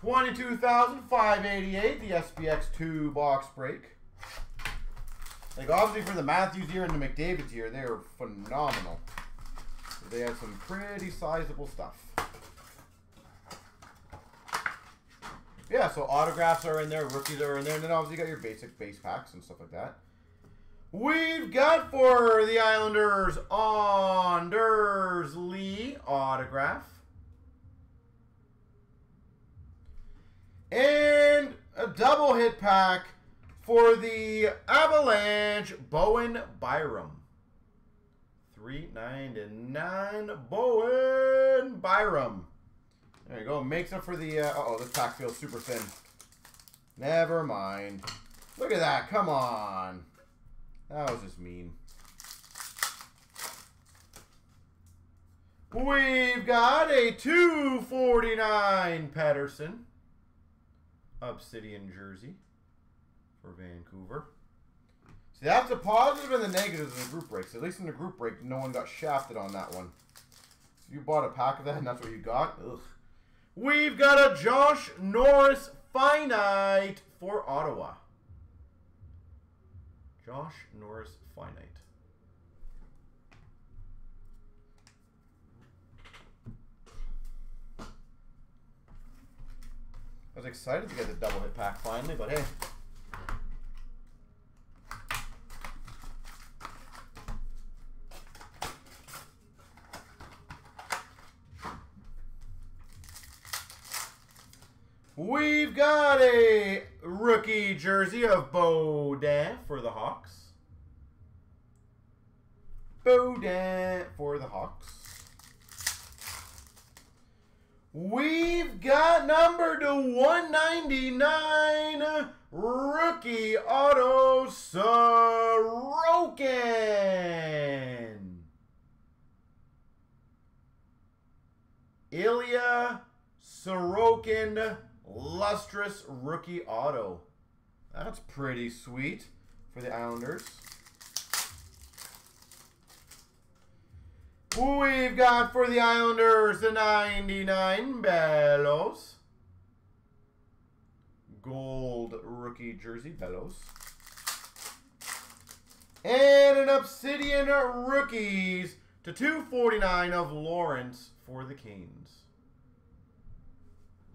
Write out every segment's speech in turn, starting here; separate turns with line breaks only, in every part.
22,588, the SPX 2 box break. Like, obviously, for the Matthews year and the McDavid's year, they are phenomenal. They had some pretty sizable stuff. Yeah, so autographs are in there, rookies are in there, and then obviously you got your basic base packs and stuff like that. We've got for the Islanders, Anders Lee autograph. And a double hit pack for the Avalanche, Bowen Byram. 399 Bowen Byram. There you go. Makes up for the... Uh, uh oh this pack feels super thin. Never mind. Look at that. Come on. That was just mean. We've got a 249 Pettersson. Obsidian jersey for Vancouver. See, that's the positive and the negatives in the group breaks. At least in the group break, no one got shafted on that one. You bought a pack of that and that's what you got? Ugh. We've got a Josh Norris Finite for Ottawa. Josh Norris Finite. I was excited to get the double hit pack finally, but hey. We've got a rookie jersey of Beaudin for the Hawks. Beaudin for the Hawks. We've got number to 199 rookie auto Sorokin. Ilya Sorokin lustrous rookie auto. That's pretty sweet for the Islanders. We've got for the Islanders the 99 Bellows. Gold rookie jersey, Bellows. And an Obsidian Rookies to 249 of Lorentz for the Canes.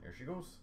There she goes.